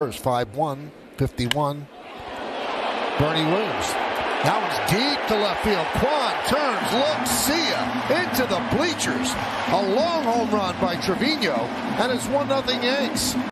First, 5-1, 51. Bernie Williams. Now it's deep to left field. Kwan turns, looks, see ya, into the bleachers. A long home run by Trevino, and it's 1-0 Yanks.